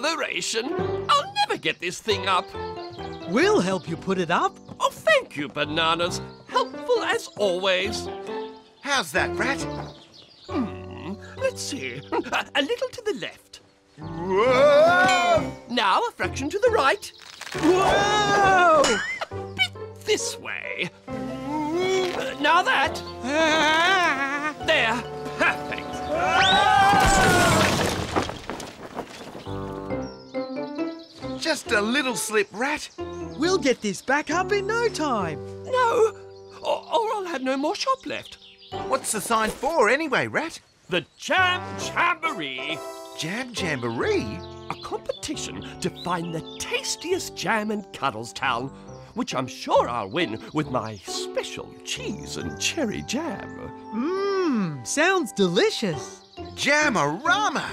fuss and botheration. I'll never get this thing up. We'll help you put it up. Oh, thank you, Bananas. Helpful as always. How's that, Rat? Hmm, let's see. A, a little to the left. Whoa! Now a fraction to the right. Whoa! A bit this way. Uh, now that. There. Perfect. Just a little slip, Rat. We'll get this back up in no time. No, or, or I'll have no more shop left. What's the sign for anyway, Rat? The Jam Jamboree. Jam Jamboree? A competition to find the tastiest jam in Cuddlestown, which I'm sure I'll win with my special cheese and cherry jam. Mmm, sounds delicious. Jamarama!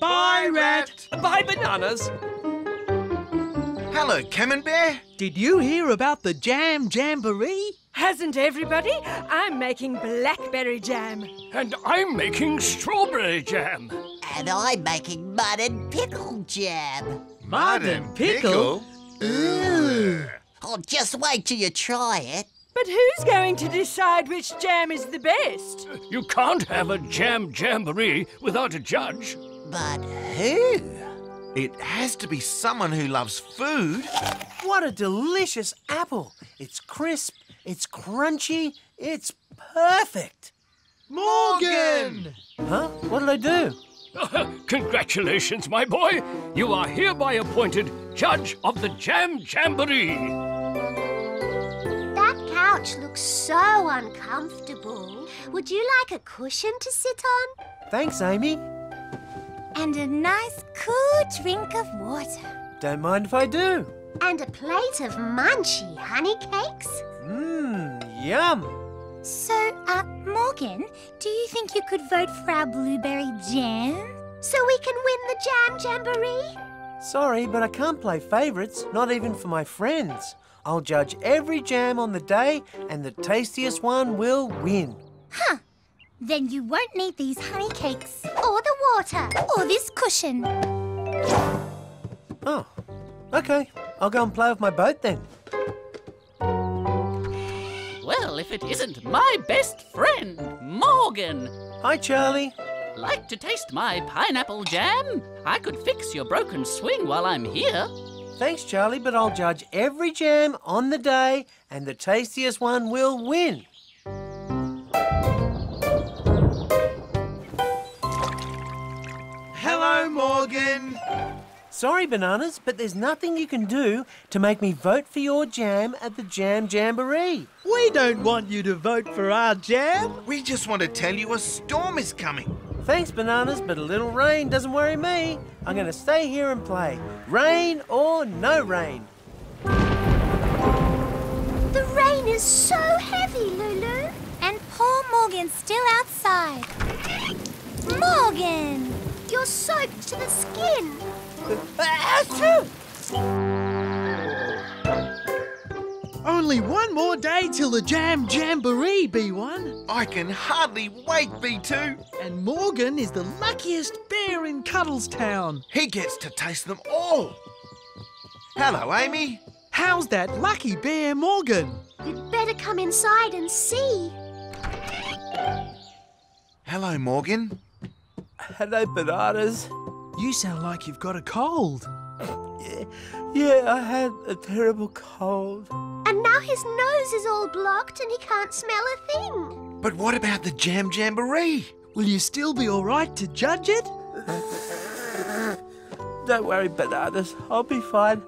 Bye, Rat. Bye, bananas. Hello, Camembert. Did you hear about the Jam Jamboree? Hasn't everybody? I'm making blackberry jam. And I'm making strawberry jam. And I'm making mud and pickle jam. Mud and pickle? Ooh. Oh, just wait till you try it. But who's going to decide which jam is the best? You can't have a jam jamboree without a judge. But who? It has to be someone who loves food. What a delicious apple. It's crisp, it's crunchy, it's perfect. Morgan! Huh? What did I do? Congratulations, my boy. You are hereby appointed judge of the Jam Jamboree. That couch looks so uncomfortable. Would you like a cushion to sit on? Thanks, Amy. And a nice cool drink of water. Don't mind if I do. And a plate of munchy honey cakes? Mmm, yum. So, uh, Morgan, do you think you could vote for our blueberry jam? So we can win the Jam Jamboree? Sorry, but I can't play favourites, not even for my friends. I'll judge every jam on the day, and the tastiest one will win. Huh. Then you won't need these honey cakes. Or the water? Or this cushion. Oh, okay. I'll go and play with my boat then. Well, if it isn't my best friend, Morgan. Hi, Charlie. Like to taste my pineapple jam? I could fix your broken swing while I'm here. Thanks, Charlie, but I'll judge every jam on the day, and the tastiest one will win. Sorry, Bananas, but there's nothing you can do to make me vote for your jam at the Jam Jamboree. We don't want you to vote for our jam. We just want to tell you a storm is coming. Thanks, Bananas, but a little rain doesn't worry me. I'm going to stay here and play. Rain or no rain. The rain is so heavy, Lulu. And poor Morgan's still outside. Morgan! You're soaked to the skin. Only one more day till the Jam Jamboree, B1. I can hardly wait, B2. And Morgan is the luckiest bear in Cuddlestown. He gets to taste them all. Hello, Amy. How's that lucky bear, Morgan? You'd better come inside and see. Hello, Morgan. Hello, Bananas. You sound like you've got a cold. Yeah, yeah, I had a terrible cold. And now his nose is all blocked and he can't smell a thing. But what about the Jam Jamboree? Will you still be all right to judge it? Don't worry, Bananas. I'll be fine.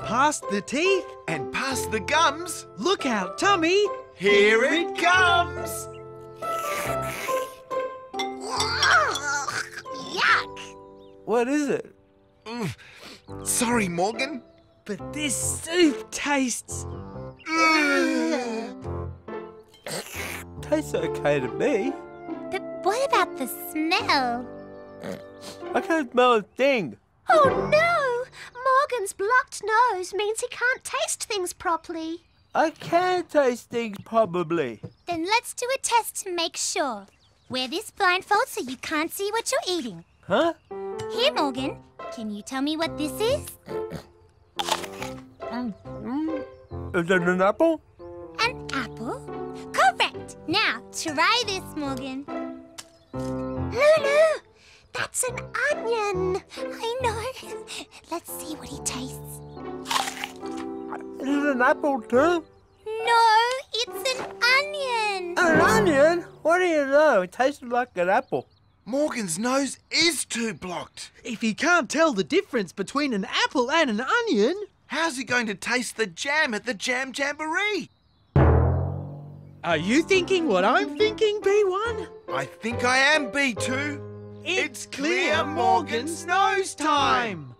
Past the teeth? And past the gums. Look out, tummy! Here it comes. Yuck! What is it? Ugh. Sorry, Morgan. But this soup tastes. Tastes okay to me. But what about the smell? I can't smell a thing. Oh no! Morgan's blocked nose means he can't taste things properly. I can taste things, probably. Then let's do a test to make sure. Wear this blindfold so you can't see what you're eating. Huh? Here, Morgan. Can you tell me what this is? Is it an apple? An apple? Correct! Now, try this, Morgan. Lulu, that's an onion. I know. Let's see what he tastes. Is it an apple, too? No, it's an onion. An onion? What do you know? It tasted like an apple. Morgan's nose is too blocked. If he can't tell the difference between an apple and an onion, How's he going to taste the jam at the Jam Jamboree? are you thinking what I'm thinking, B1? I think I am B2. It's clear Morgan's nose time.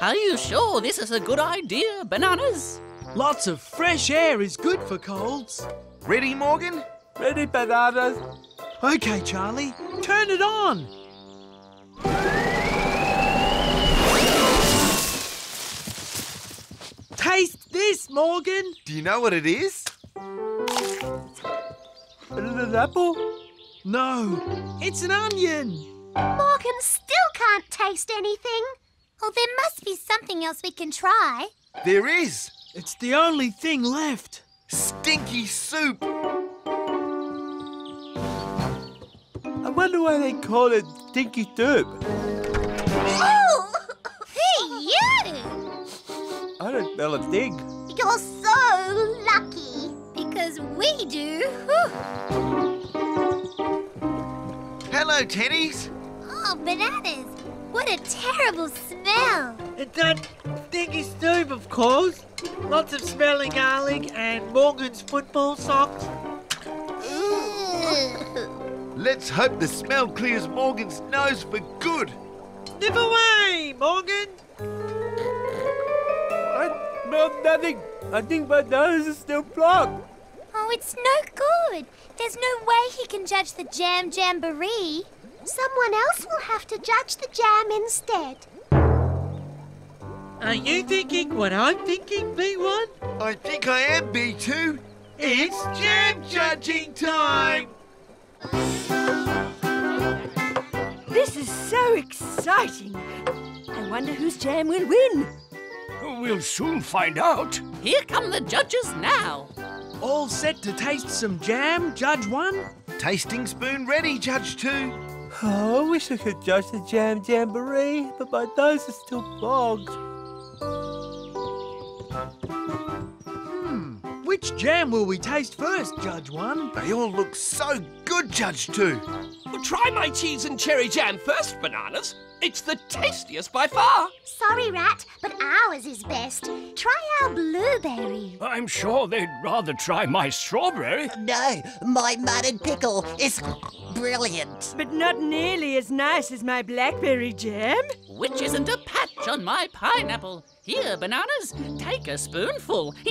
Are you sure this is a good idea, Bananas? Lots of fresh air is good for colds. Ready, Morgan? Ready, bananas? Okay, Charlie, turn it on. Taste this, Morgan. Do you know what it is? Is an apple? No, it's an onion. Morgan still can't taste anything. Oh, there must be something else we can try. There is. It's the only thing left. Stinky soup. I wonder why they call it stinky soup. Oh, Hey, you! I don't smell a thing. you're so lucky. Because we do. Hello, Teddies. Oh, bananas! What a terrible smell! It's that stinky soup, of course. Lots of smelly garlic and Morgan's football socks. Let's hope the smell clears Morgan's nose for good. Nip away, Morgan. I smell nothing. I think my nose is still blocked. Oh, it's no good. There's no way he can judge the Jam Jamboree. Someone else will have to judge the jam instead. Are you thinking what I'm thinking, B1? I think I am B2. It's jam judging time. This is so exciting. I wonder whose jam will win. We'll soon find out. Here come the judges now. All set to taste some jam, Judge 1? Tasting spoon ready, Judge 2. Oh, I wish I could judge the jam jamboree, but my nose is still blocked. Which jam will we taste first, Judge 1? They all look so good, Judge 2. Well, try my cheese and cherry jam first, Bananas. It's the tastiest by far. Sorry, Rat, but ours is best. Try our blueberry. I'm sure they'd rather try my strawberry. No, my mud and pickle is brilliant. But not nearly as nice as my blackberry jam. Which isn't a patch on my pineapple. Here, Bananas, take a spoonful.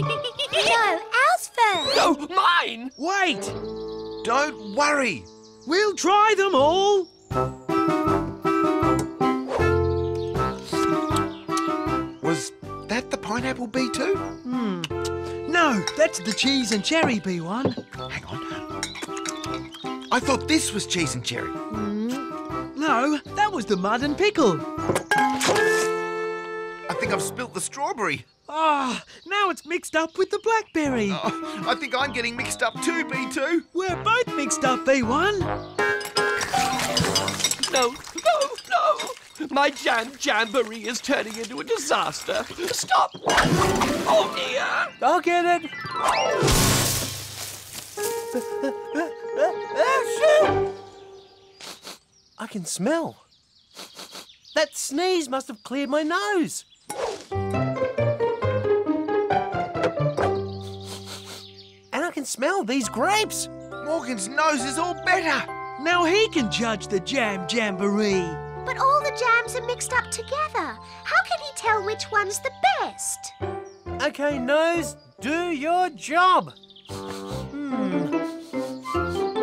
No, ours first. No, mine! Wait, Don't worry. we'll try them all. The pineapple B2? No, that's the cheese and cherry, B1. Hang on. I thought this was cheese and cherry. No, that was the mud and pickle. I think I've spilt the strawberry. Ah, now it's mixed up with the blackberry. Oh, I think I'm getting mixed up too, B2. We're both mixed up, B1. No, no, no! My jam jamboree is turning into a disaster. Stop! Oh dear! I'll get it. I can smell. That sneeze must have cleared my nose. And I can smell these grapes. Morgan's nose is all better. Now he can judge the jam jamboree. But all the jams are mixed up together. How can he tell which one's the best? Okay, nose, do your job. Hmm.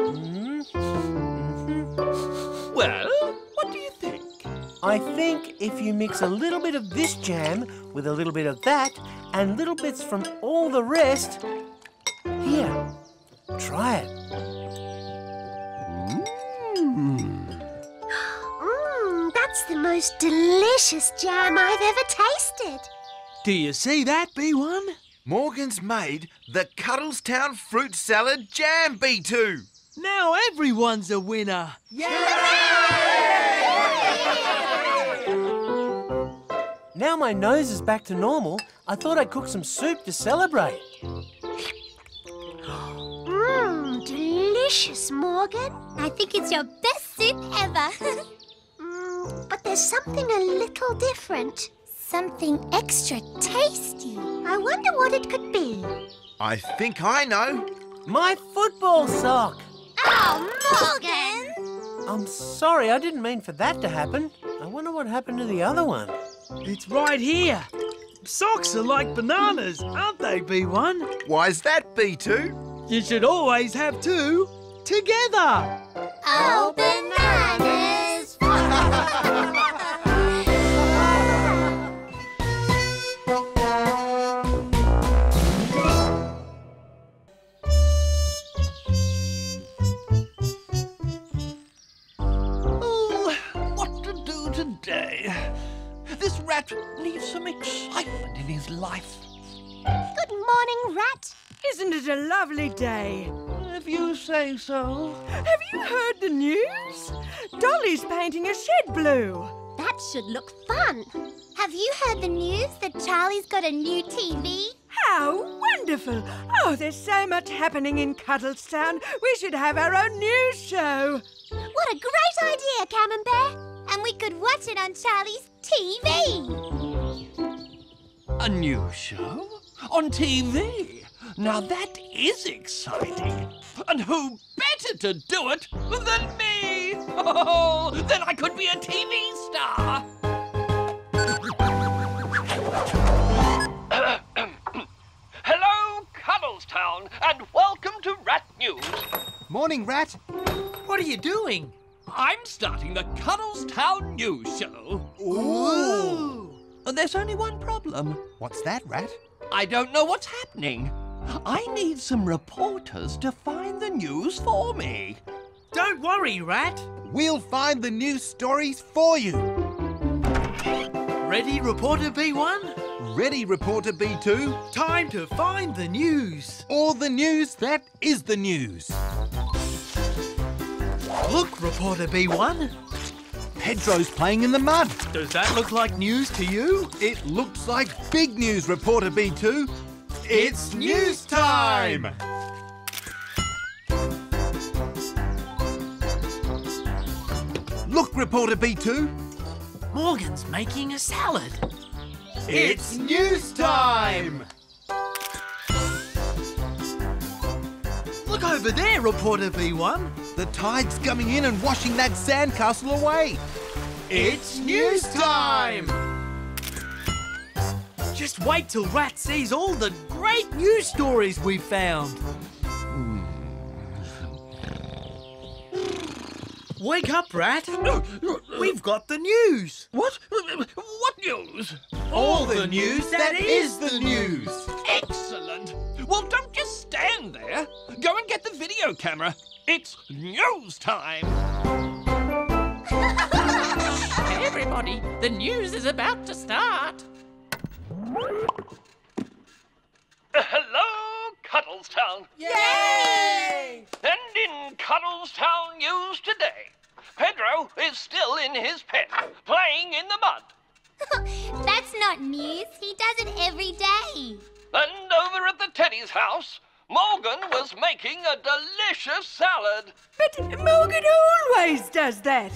Hmm. Well, what do you think? I think if you mix a little bit of this jam with a little bit of that and little bits from all the rest. Here, try it. Mmm, that's the most delicious jam I've ever tasted. Do you see that, B1? Morgan's made the Cuddlestown fruit salad jam, B2. Now everyone's a winner. Now my nose is back to normal, I thought I'd cook some soup to celebrate. Mmm, delicious, Morgan. I think it's your best soup ever. But there's something a little different. Something extra tasty. I wonder what it could be. I think I know. My football sock! Oh, Morgan! I'm sorry, I didn't mean for that to happen. I wonder what happened to the other one. It's right here. Socks are like bananas, aren't they, B1? Why's that, B2? You should always have two together. Oh, you so. Have you heard the news? Dolly's painting a shed blue. That should look fun. Have you heard the news that Charlie's got a new TV? How wonderful! Oh, there's so much happening in Cuddlestown. We should have our own news show. What a great idea, Camembert! And we could watch it on Charlie's TV. A new show? On TV? Now that is exciting. And who better to do it than me? Oh, then I could be a TV star. Hello, Cuddlestown, and welcome to Rat News. Morning, Rat. What are you doing? I'm starting the Cuddlestown News Show. Ooh. There's only one problem. What's that, Rat? I don't know what's happening. I need some reporters to find the news for me. Don't worry, Rat. We'll find the news stories for you. Ready, reporter B1? Ready, Reporter B2? Time to find the news. All the news that is the news. Look, reporter B1. Pedro's playing in the mud. Does that look like news to you? It looks like big news, Reporter B2. It's news time! Look, Reporter B2. Morgan's making a salad. It's news time! Look over there, reporter B1. The tide's coming in and washing that sandcastle away. It's news time! Just wait till Rat sees all the great news stories we've found. Wake up, Rat. We've got the news. What? What news? All the news that is the news. Excellent. Well, don't just stand there. Go and get the video camera. It's news time. Everybody, the news is about to start. Hello, Cuddlestown. Yay! And in Cuddlestown news today, Pedro is still in his pit, playing in the mud. That's not news. He does it every day. And over at the Teddy's house, Morgan was making a delicious salad. But Morgan always does that.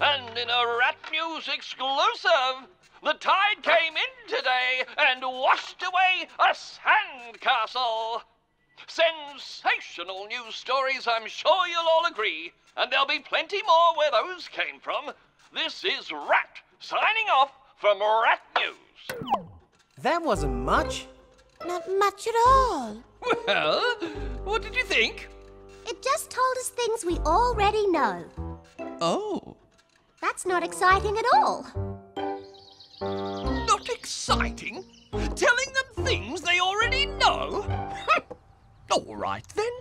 And in a Rat News exclusive, the tide came in today and washed away a sandcastle. Sensational news stories, I'm sure you'll all agree. And there'll be plenty more where those came from. This is Rat signing off from Rat News. That wasn't much. Not much at all. Well, what did you think? It just told us things we already know. Oh. That's not exciting at all. Not exciting? Telling them things they already know? All right then.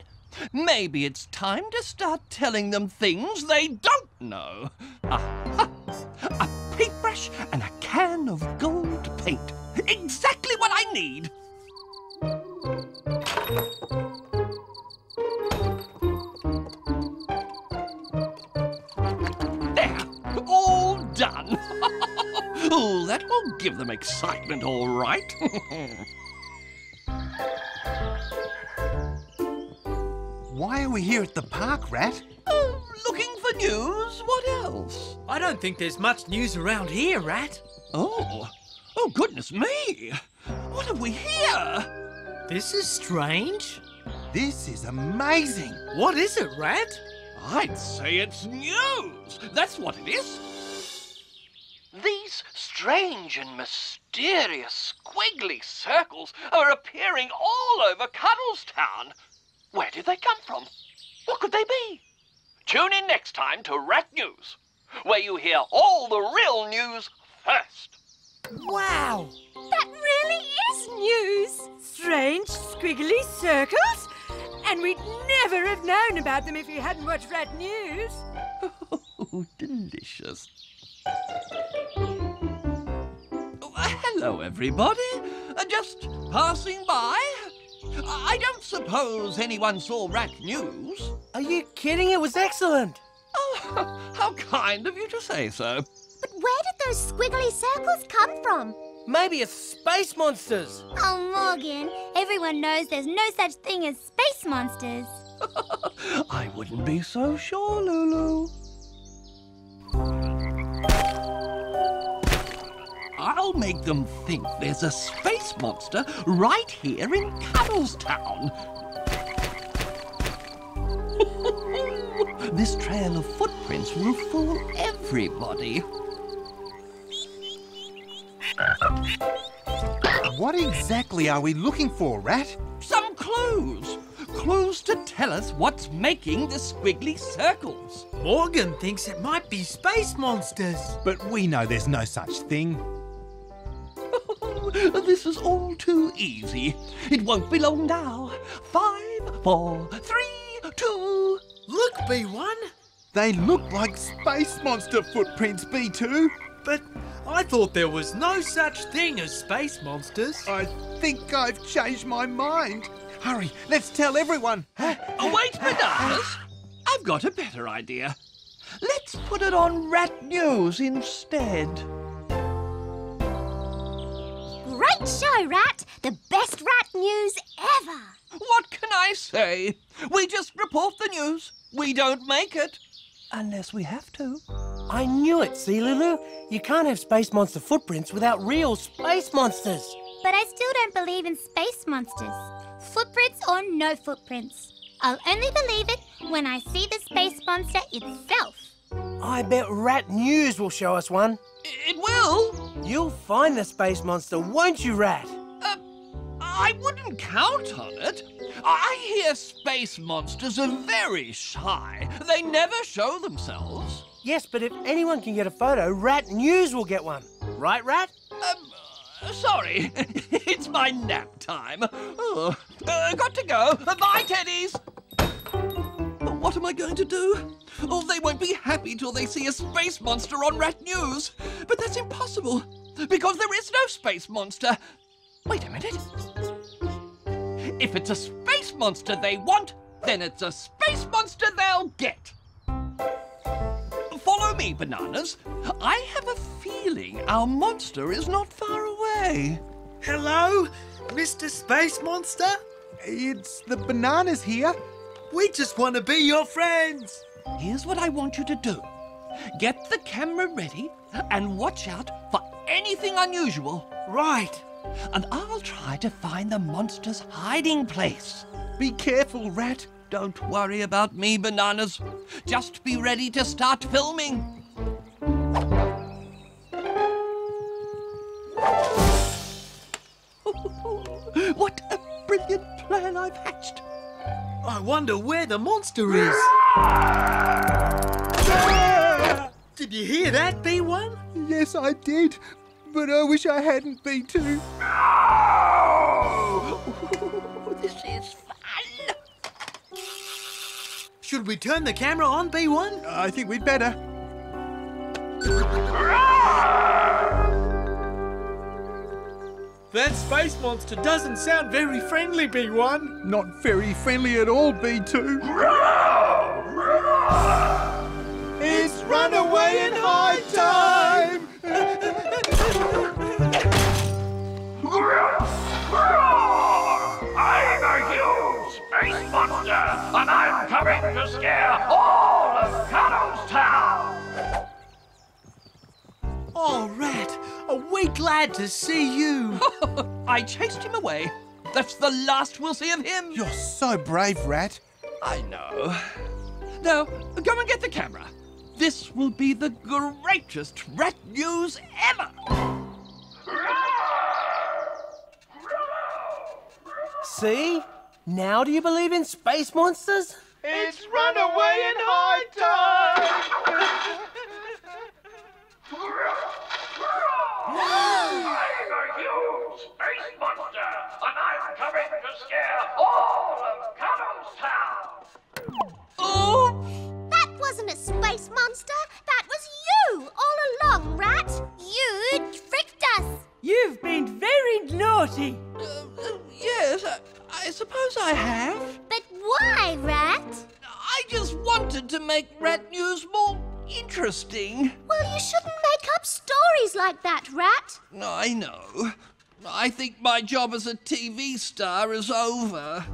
Maybe it's time to start telling them things they don't know. Aha! A paintbrush and a can of gold paint. Exactly what I need. There, all done. oh, that will give them excitement, all right. Why are we here at the park, Rat? Oh, looking for news? What else? I don't think there's much news around here, Rat. Oh, oh, goodness me! What have we here? This is strange. This is amazing. What is it, Rat? I'd say it's news. That's what it is. These strange and mysterious squiggly circles are appearing all over Cuddlestown. Where did they come from? What could they be? Tune in next time to Rat News, where you hear all the real news first. Wow! That really is news. Strange, squiggly circles? And we'd never have known about them if you hadn't watched Rat News. Oh, delicious. Oh, hello, everybody. Uh, just passing by. I don't suppose anyone saw Rat News. Are you kidding? It was excellent. Oh, how kind of you to say so. But where did those squiggly circles come from? Maybe it's space monsters. Oh, Morgan, everyone knows there's no such thing as space monsters. I wouldn't be so sure, Lulu. I'll make them think there's a space monster right here in Cuddlestown. this trail of footprints will fool everybody. What exactly are we looking for, Rat? Some clues. Clues to tell us what's making the squiggly circles. Morgan thinks it might be space monsters. But we know there's no such thing. This is all too easy. It won't be long now. Five, four, three, two. Look, B1. They look like space monster footprints, B2. But I thought there was no such thing as space monsters. I think I've changed my mind. Hurry, let's tell everyone. Oh, wait, bananas. I've got a better idea. Let's put it on Rat News instead. Great show, Rat. The best rat news ever. What can I say? We just report the news. We don't make it. Unless we have to. I knew it, see, Lulu? You can't have space monster footprints without real space monsters. But I still don't believe in space monsters. Footprints or no footprints. I'll only believe it when I see the space monster itself. I bet Rat News will show us one. Will. You'll find the space monster, won't you, Rat? Uh, I wouldn't count on it. I hear space monsters are very shy. They never show themselves. Yes, but if anyone can get a photo, Rat News will get one. Right, Rat? Um, uh, sorry, it's my nap time. Oh, uh, got to go. Bye, teddies. What am I going to do? Oh, they won't be happy till they see a space monster on Rat News. But that's impossible, because there is no space monster. Wait a minute. If it's a space monster they want, then it's a space monster they'll get. Follow me, Bananas. I have a feeling our monster is not far away. Hello, Mr. Space Monster? It's the bananas here. We just want to be your friends. Here's what I want you to do. Get the camera ready and watch out for anything unusual. Right. And I'll try to find the monster's hiding place. Be careful, Rat. Don't worry about me, Bananas. Just be ready to start filming. what a brilliant plan I've hatched. I wonder where the monster is. Did you hear that, B1? Yes, I did. But I wish I hadn't, B2. this is fun. Should we turn the camera on, B1? I think we'd better. That space monster doesn't sound very friendly, B1. Not very friendly at all, B2. It's runaway and high time! I'm a huge space monster, and I'm coming to scare all of Cuddlestown. Oh, Rat, are we glad to see you? I chased him away. That's the last we'll see of him. You're so brave, Rat. I know. Now, go and get the camera. This will be the greatest rat news ever. See? Now do you believe in space monsters? It's runaway and high time! I'm a huge space monster, my job as a TV star is over.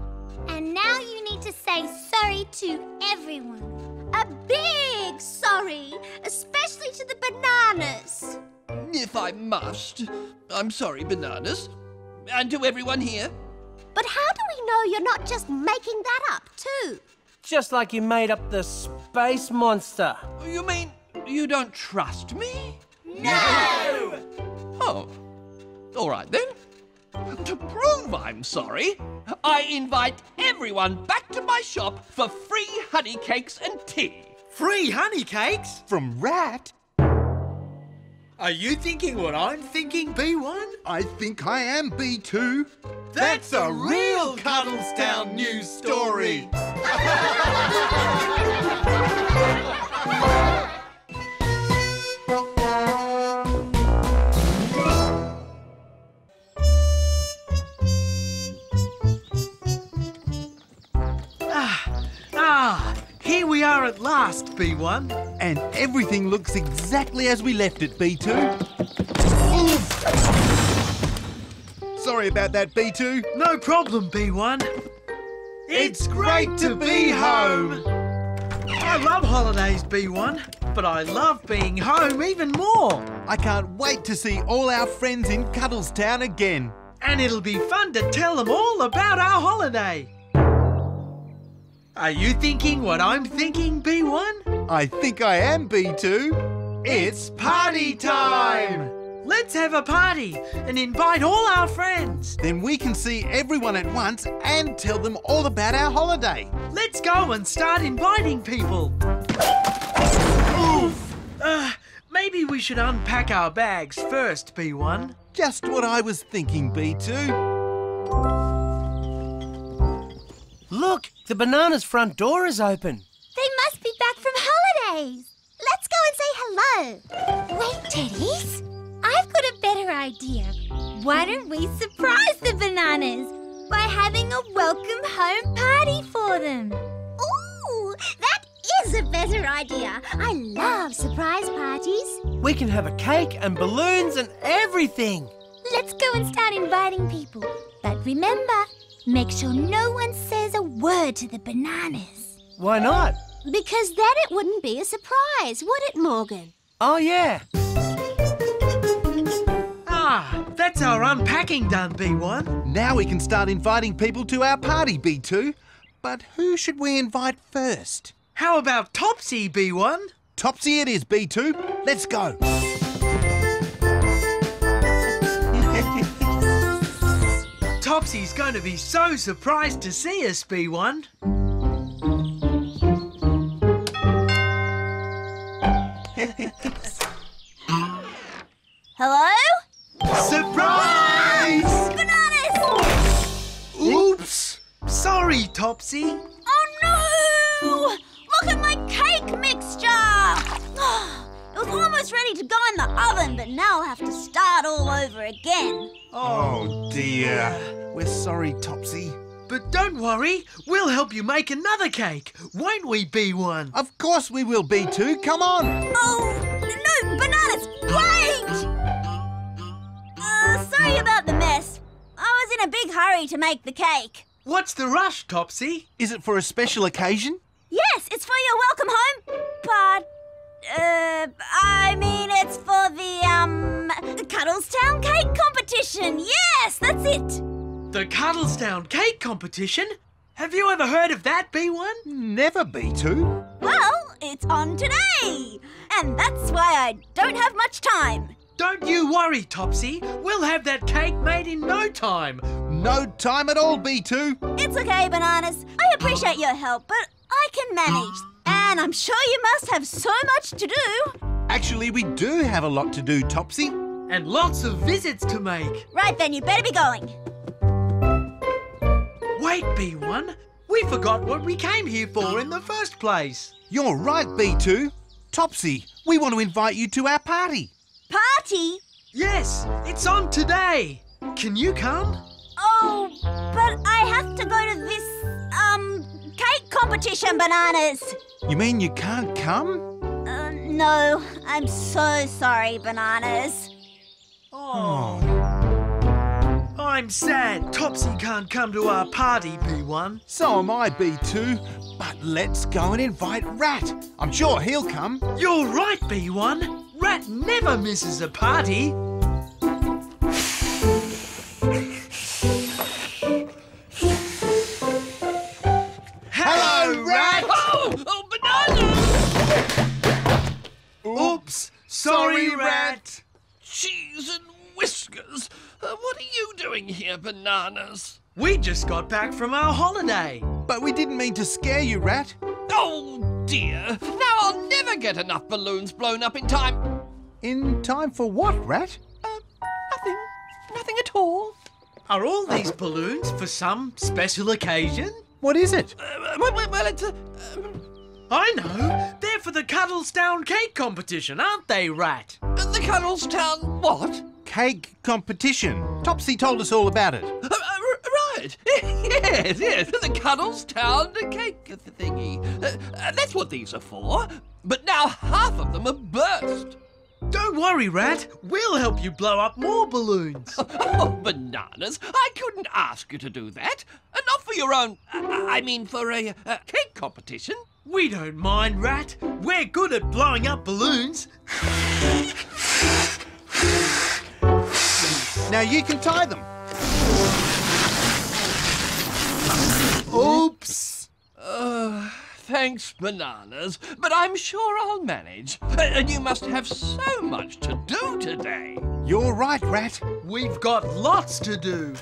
And now you need to say sorry to everyone. A big sorry, especially to the bananas. If I must. I'm sorry, Bananas. And to everyone here. But how do we know you're not just making that up, too? Just like you made up the space monster. You mean you don't trust me? No! Oh. All right then. To prove I'm sorry, I invite everyone back to my shop for free honey cakes and tea. Free honey cakes? From Rat? Are you thinking what I'm thinking, B1? I think I am, B2. That's a real Cuddlestown news story. are at last, B1. And everything looks exactly as we left it, B2. Oof. Sorry about that, B2. No problem, B1. It's great to be home. I love holidays, B1, but I love being home even more. I can't wait to see all our friends in Cuddlestown again. And it'll be fun to tell them all about our holiday. Are you thinking what I'm thinking, B1? I think I am, B2. It's party time! Let's have a party and invite all our friends. Then we can see everyone at once and tell them all about our holiday. Let's go and start inviting people. Oof! Uh, maybe we should unpack our bags first, B1. Just what I was thinking, B2. Look, the banana's front door is open. They must be back from holidays. Let's go and say hello. Wait, Teddies. I've got a better idea. Why don't we surprise the bananas by having a welcome home party for them? Ooh, that is a better idea. I love surprise parties. We can have a cake and balloons and everything. Let's go and start inviting people. But remember, make sure no one says a word to the bananas. Why not? Because then it wouldn't be a surprise, would it, Morgan? Oh, yeah. Ah, that's our unpacking done, B1. Now we can start inviting people to our party, B2. But who should we invite first? How about Topsy, B1? Topsy it is, B2. Let's go. Topsy's going to be so surprised to see us, B1. Hello? Surprise! Bananas! Oops! Sorry, Topsy. Oh, no! It was almost ready to go in the oven, but now I'll have to start all over again. Oh dear. We're sorry, Topsy. But don't worry, we'll help you make another cake, won't we, B1? Of course we will, B2. Come on. Oh, no, bananas! Wait! Uh, sorry about the mess. I was in a big hurry to make the cake. What's the rush, Topsy? Is it for a special occasion? Yes, it's for your welcome home part. Uh, I mean, it's for the, um, the Cuddlestown cake competition. Yes, that's it. The Cuddlestown Cake Competition? Have you ever heard of that, B1? Never, B2. Well, it's on today. And that's why I don't have much time. Don't you worry, Topsy. We'll have that cake made in no time. No time at all, B2. It's okay, Bananas. I appreciate your help, but I can manage. And I'm sure you must have so much to do. Actually, we do have a lot to do, Topsy. And lots of visits to make. Right then, you better be going. Wait, B1. We forgot what we came here for in the first place. You're right, B2. Topsy, we want to invite you to our party. Party? Yes, it's on today. Can you come? Oh, but I have to go to this, cake competition, Bananas. You mean you can't come? Uh, no, I'm so sorry, Bananas. Oh. I'm sad Topsy can't come to our party, B1. So am I, B2. But let's go and invite Rat. I'm sure he'll come. You're right, B1. Rat never misses a party. Doing here, bananas? We just got back from our holiday. But we didn't mean to scare you, Rat. Oh dear. Now I'll never get enough balloons blown up in time. In time for what, Rat? Uh, nothing. Nothing at all. Are all these balloons for some special occasion? What is it? Uh, well, well, well, it's a. Um, I know. They're for the Cuddlestown Cake Competition, aren't they, Rat? uh, the Cuddlestown what? Cake competition. Topsy told us all about it. Uh, uh, right. yes, yes. The Cuddlestown cake th- thingy. Uh, uh, that's what these are for. But now half of them are burst. Don't worry, Rat. We'll help you blow up more balloons. Oh, bananas! I couldn't ask you to do that. Uh, not for your own. Uh, I mean, for a uh, cake competition. We don't mind, Rat. We're good at blowing up balloons. Now you can tie them. Oops. Uh, thanks, bananas. But I'm sure I'll manage. And you must have so much to do today. You're right, Rat. We've got lots to do.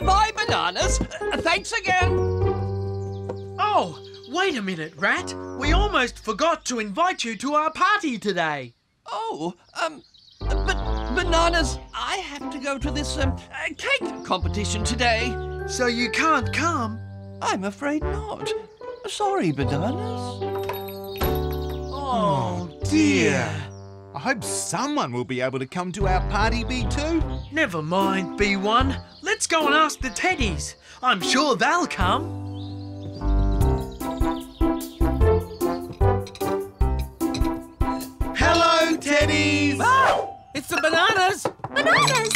Bye, bananas. Thanks again. Oh, wait a minute, Rat. We almost forgot to invite you to our party today. Oh, um, but bananas, I have to go to this um, uh, cake competition today. So you can't come? I'm afraid not. Sorry, bananas. Oh, dear. I hope someone will be able to come to our party, B2. Never mind, B1. Let's go and ask the Teddies. I'm sure they'll come. Hello, Teddies! It's the bananas! Bananas!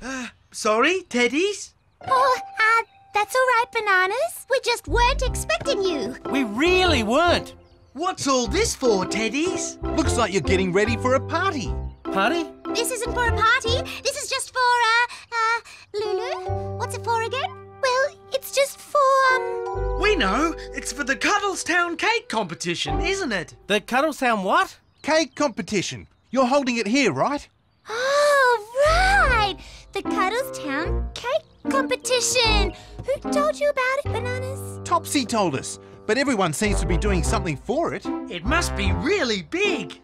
Ah! Sorry, Teddies? Oh, uh, that's all right, Bananas. We just weren't expecting you. We really weren't. What's all this for, Teddies? Looks like you're getting ready for a party. Party? This isn't for a party. This is just for, uh, uh, Lulu? What's it for again? Well, it's just for, um... We know. It's for the Cuddlestown Cake Competition, isn't it? The Cuddlestown what? Cake competition. You're holding it here, right? Oh, right! The Cuddlestown Cake Competition. Who told you about it, Bananas? Topsy told us, but everyone seems to be doing something for it. It must be really big.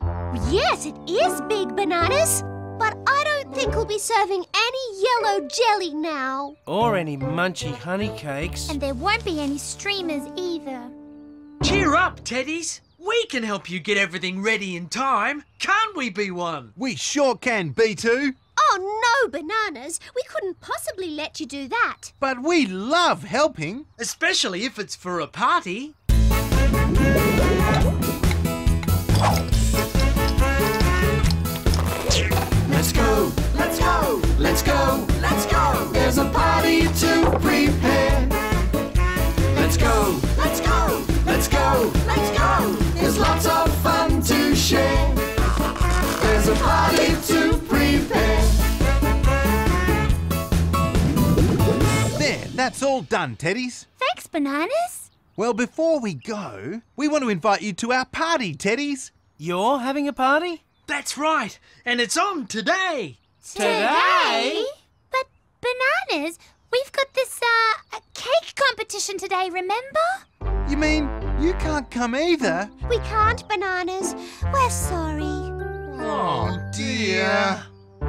Yes, it is big bananas. But I don't think we'll be serving any yellow jelly now. Or any munchy honey cakes. And there won't be any streamers either. Cheer up, Teddies. We can help you get everything ready in time. Can't we, B1? We sure can, B2. Oh, no, bananas. We couldn't possibly let you do that. But we love helping. Especially if it's for a party. Let's go, let's go, let's go, let's go. There's a party to prepare. Let's go, let's go, let's go, let's go. There's lots of fun to share. There's a party to prepare. There, that's all done, Teddies. Thanks, Bananas. Well, before we go, we want to invite you to our party, Teddies. You're having a party? That's right. And it's on today. Today? But, Bananas, we've got this, uh, cake competition today, remember? You mean you can't come either? We can't, bananas. We're sorry. Oh, oh dear.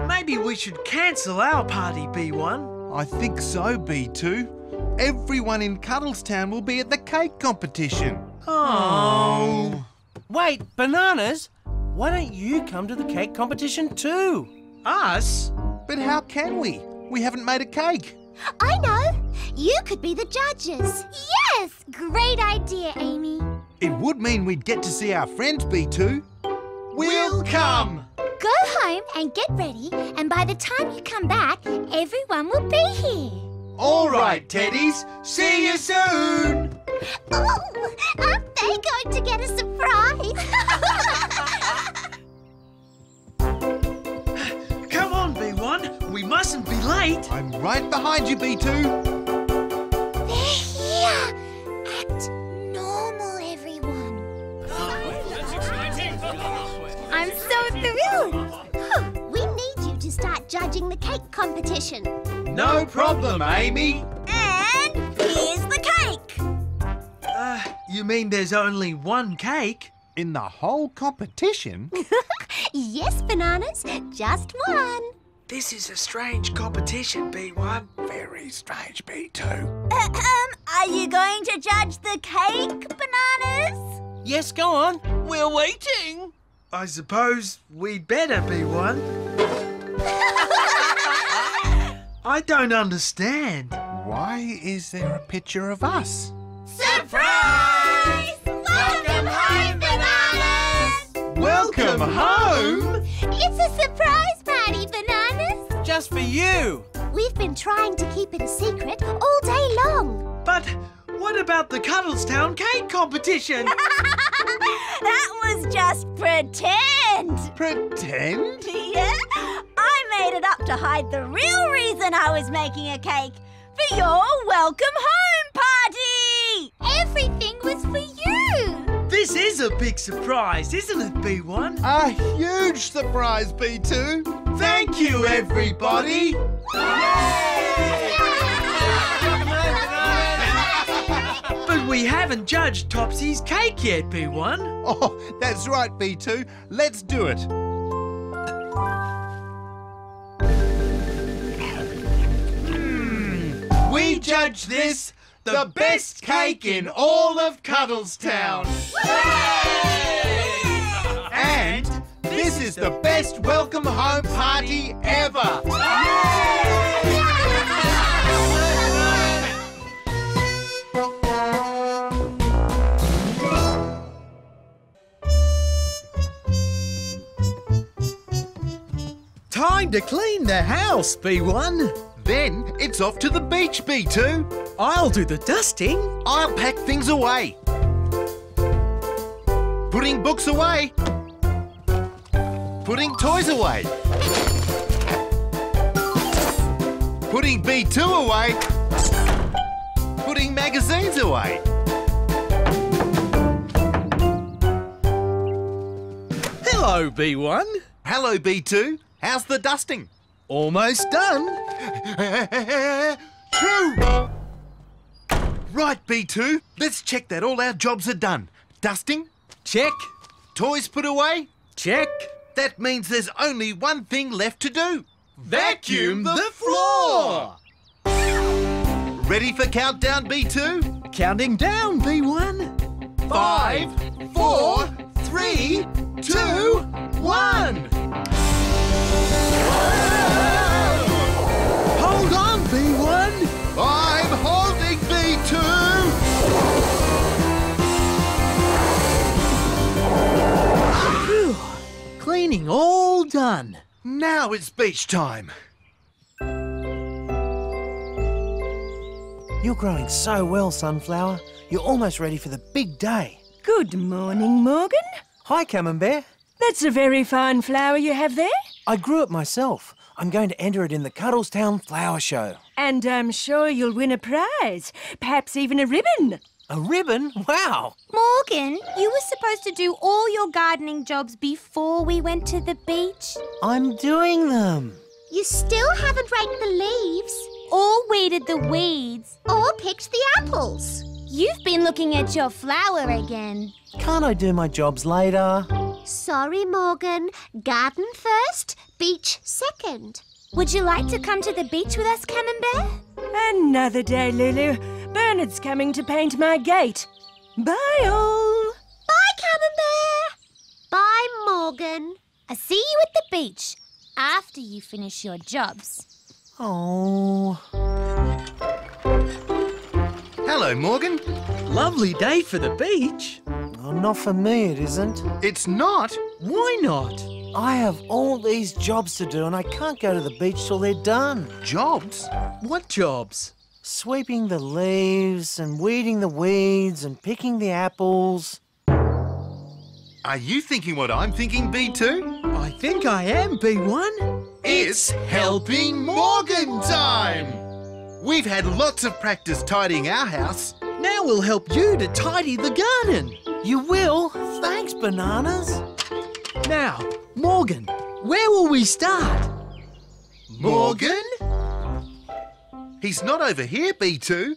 Maybe we should cancel our party, B1. I think so, B2. Everyone in Cuddlestown will be at the cake competition. Oh. Wait, Bananas? Why don't you come to the cake competition too? Us? But how can we? We haven't made a cake. I know. You could be the judges. Yes! Great idea, Amy. It would mean we'd get to see our friends, B2. We'll come! Go home and get ready, and by the time you come back, everyone will be here. All right, Teddies. See you soon! Oh, aren't they going to get a surprise? Come on, B1. We mustn't be late. I'm right behind you, B2. I'm so thrilled! we need you to start judging the cake competition. No problem, Amy. And here's the cake. Uh, you mean there's only one cake? In the whole competition? Yes, bananas. Just one. This is a strange competition, B1. Very strange, B2. Um, are you going to judge the cake, bananas? Yes, go on. We're waiting. I suppose we'd better, B1. I don't understand. Why is there a picture of us? Surprise! Welcome home, bananas! Welcome home! It's a surprise party, Bananas! Just for you. We've been trying to keep it a secret all day long. But what about the Cuddlestown cake competition? that was just pretend. Pretend? Yeah? I made it up to hide the real reason I was making a cake for your welcome home party. Everything was for you! this is a big surprise, isn't it, B1? A huge surprise, B2. Thank you, everybody. But we haven't judged Topsy's cake yet, B1. Oh, that's right, B2. Let's do it. Hmm. We judge this the best cake in all of Cuddlestown. And this is the best welcome home party ever. Time to clean the house, B1. Then it's off to the beach, B2. I'll do the dusting. I'll pack things away. Putting books away. Putting toys away. Putting B2 away. Putting magazines away. Hello, B1. Hello, B2. How's the dusting? Almost done. True. Right, B2. Let's check that all our jobs are done. Dusting, Check. toys put away, Check. That means there's only one thing left to do. Vacuum the floor! Ready for countdown, B2? Counting down, B1. Five, four, three, two, one. Hold on, B1. I'm holding B2. Phew. Cleaning all done. Now it's beach time. You're growing so well, Sunflower. You're almost ready for the big day. Good morning, Morgan. Hi, Camembert. That's a very fine flower you have there. I grew it myself. I'm going to enter it in the Cuddlestown Flower Show. And I'm sure you'll win a prize, perhaps even a ribbon. A ribbon? Wow! Morgan, you were supposed to do all your gardening jobs before we went to the beach. I'm doing them. You still haven't raked the leaves Or weeded the weeds. or picked the apples. You've been looking at your flower again. Can't I do my jobs later? Sorry, Morgan. Garden first, beach second. Would you like to come to the beach with us, Camembert? Another day, Lulu. Bernard's coming to paint my gate. Bye, all. Bye, Camembert. Bye, Morgan. I'll see you at the beach after you finish your jobs. Oh. Hello, Morgan. Lovely day for the beach. Oh, not for me, it isn't. It's not. Why not? I have all these jobs to do and I can't go to the beach till they're done. Jobs? What jobs? Sweeping the leaves and weeding the weeds and picking the apples. Are you thinking what I'm thinking, B2? I think I am, B1. It's Helping Morgan time! We've had lots of practice tidying our house. Now we'll help you to tidy the garden. You will? Thanks, bananas. Now, Morgan, where will we start? Morgan? He's not over here, B2.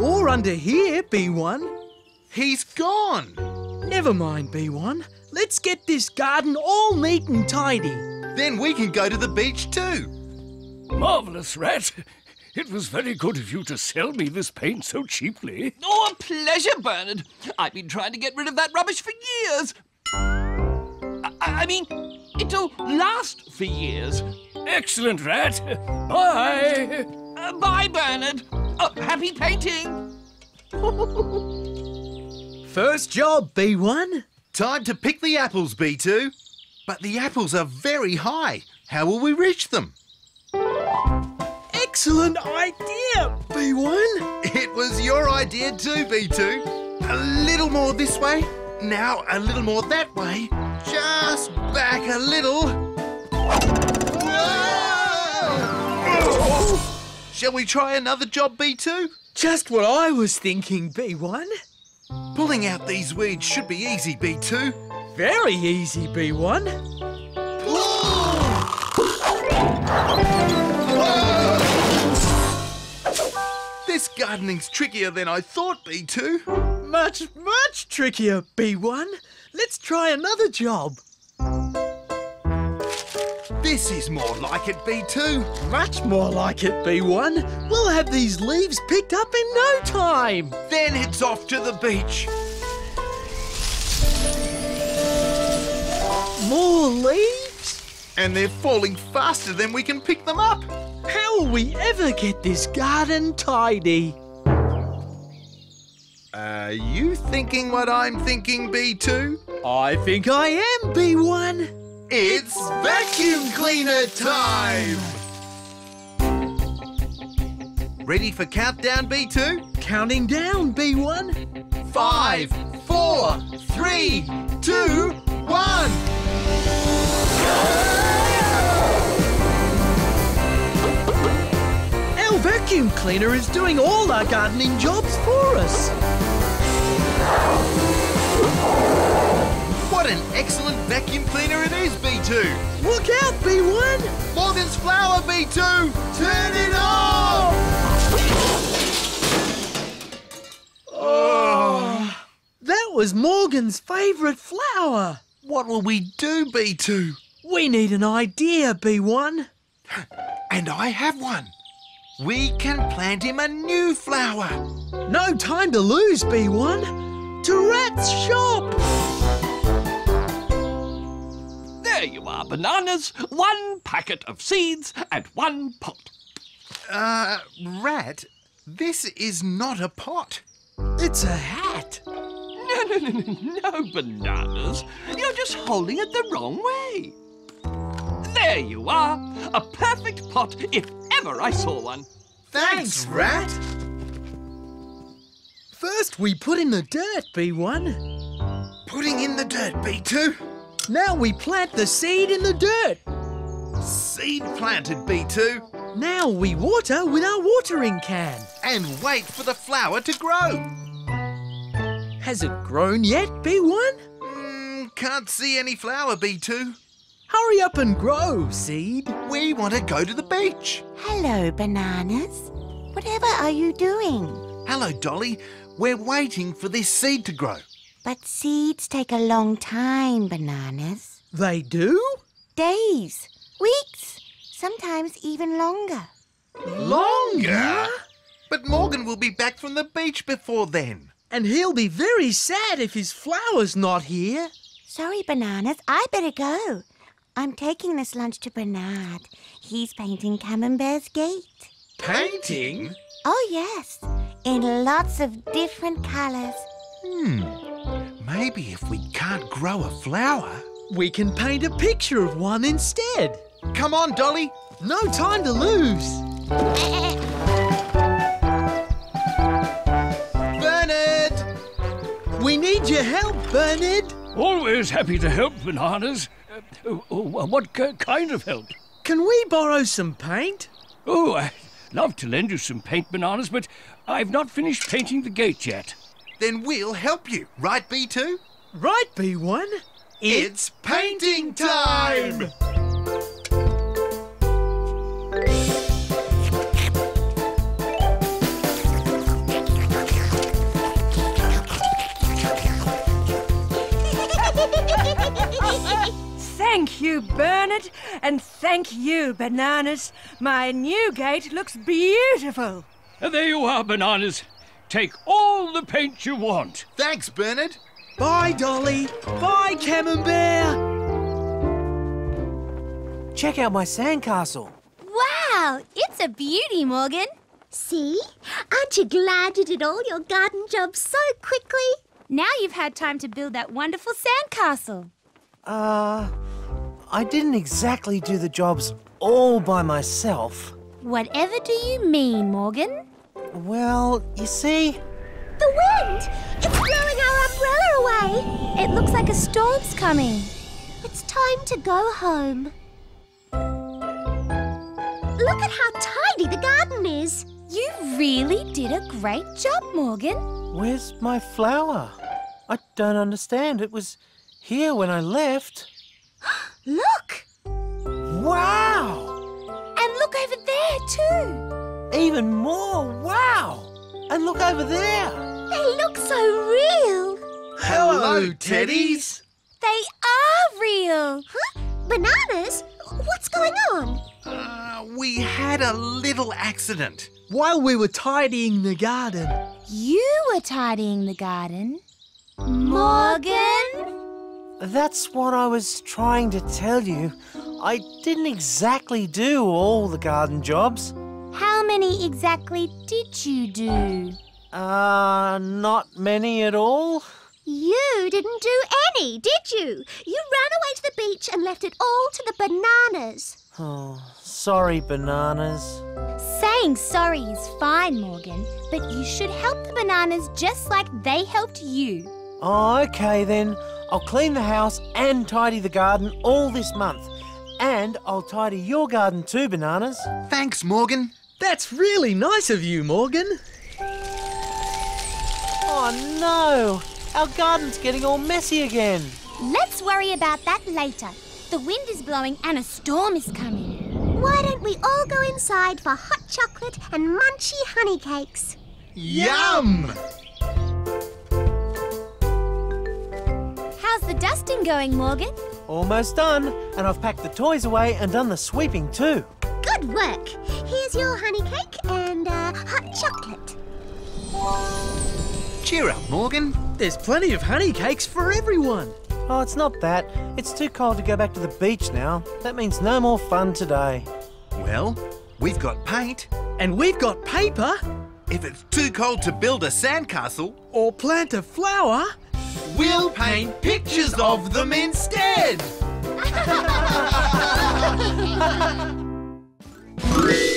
Or under here, B1. He's gone. Never mind, B1. Let's get this garden all neat and tidy. Then we can go to the beach too. Marvellous, Rat. It was very good of you to sell me this paint so cheaply. Oh, a pleasure, Bernard. I've been trying to get rid of that rubbish for years. I, I mean, it'll last for years. Excellent, Rat. Bye. Uh, bye, Bernard. Oh, happy painting. First job, B1. Time to pick the apples, B2. But the apples are very high. How will we reach them? Excellent idea, B1. It was your idea too, B2. A little more this way. Now a little more that way. Just back a little. Whoa! Shall we try another job, B2? Just what I was thinking, B1. Pulling out these weeds should be easy, B2. Very easy, B1. This gardening's trickier than I thought, B2. Much, much trickier, B1. Let's try another job. This is more like it, B2. Much more like it, B1. We'll have these leaves picked up in no time. Then it's off to the beach. More leaves? And they're falling faster than we can pick them up. Will we ever get this garden tidy? Are you thinking what I'm thinking, B2? I think I am, B1. It's vacuum cleaner time! Ready for countdown, B2? Counting down, B1. Five, four, three, two, one! Vacuum cleaner is doing all our gardening jobs for us. What an excellent vacuum cleaner it is, B2! Look out, B1. Morgan's flower, B2! Turn it off! Oh, that was Morgan's favourite flower. What will we do, B2? We need an idea, B1. And I have one. We can plant him a new flower. No time to lose, B1. To Rat's shop. There you are, bananas. One packet of seeds and one pot. Uh, Rat, this is not a pot. It's a hat. No, no, no, no, no, bananas. You're just holding it the wrong way. There you are. A perfect pot if ever I saw one. Thanks, Rat. First, we put in the dirt, B1. Putting in the dirt, B2. Now we plant the seed in the dirt. Seed planted, B2. Now we water with our watering can. And wait for the flower to grow. Has it grown yet, B1? Mm, can't see any flower, B2. Hurry up and grow, Seed. We want to go to the beach. Hello, bananas. Whatever are you doing? Hello, Dolly. We're waiting for this seed to grow. But seeds take a long time, bananas. They do? Days, weeks, sometimes even longer. Longer? But Morgan will be back from the beach before then. And he'll be very sad if his flower's not here. Sorry, bananas, I better go. I'm taking this lunch to Bernard. He's painting Camembert's gate. Painting? Oh, yes, in lots of different colours. Hmm. Maybe if we can't grow a flower. We can paint a picture of one instead. Come on, Dolly. No time to lose. Bernard! We need your help, Bernard. Always happy to help, Bananas. Uh, oh, what ki- kind of help? Can we borrow some paint? Oh, I'd love to lend you some paint, Bananas, but I've not finished painting the gate yet. Then we'll help you, right, B2? Right, B1. It's painting time! Thank you, Bernard, and thank you, Bananas. My new gate looks beautiful. And there you are, Bananas. Take all the paint you want. Thanks, Bernard. Bye, Dolly. Bye, Camembert. Check out my sandcastle. Wow, it's a beauty, Morgan. See? Aren't you glad you did all your garden jobs so quickly? Now you've had time to build that wonderful sandcastle. Uh, I didn't exactly do the jobs all by myself. Whatever do you mean, Morgan? Well, you see, The wind! It's blowing our umbrella away! It looks like a storm's coming. It's time to go home. Look at how tidy the garden is. You really did a great job, Morgan. where's my flower? I don't understand. It was here when I left. Look! Wow! And look over there, too. Even more! Wow! And look over there! They look so real. Hello, teddies. They are real. Huh? Bananas? What's going on? Uh, we had a little accident. While we were tidying the garden. You were tidying the garden. Morgan? That's what I was trying to tell you. I didn't exactly do all the garden jobs. How many exactly did you do? Uh, not many at all. You didn't do any, did you? You ran away to the beach and left it all to the bananas. Oh, sorry, bananas. Saying sorry is fine, Morgan, but you should help the bananas just like they helped you. Oh, okay then. I'll clean the house and tidy the garden all this month. And I'll tidy your garden too, bananas. Thanks, Morgan. That's really nice of you, Morgan. Oh no! Our garden's getting all messy again. Let's worry about that later. The wind is blowing and a storm is coming. Why don't we all go inside for hot chocolate and munchy honey cakes? Yum! How's How's the dusting going, Morgan? Almost done, and I've packed the toys away and done the sweeping too. Good work. Here's your honey cake and uh, hot chocolate. Cheer up, Morgan. There's plenty of honey cakes for everyone. Oh, it's not that. It's too cold to go back to the beach now. That means no more fun today. Well, we've got paint. And we've got paper. If it's too cold to build a sandcastle, Or plant a flower. We'll paint pictures of them instead!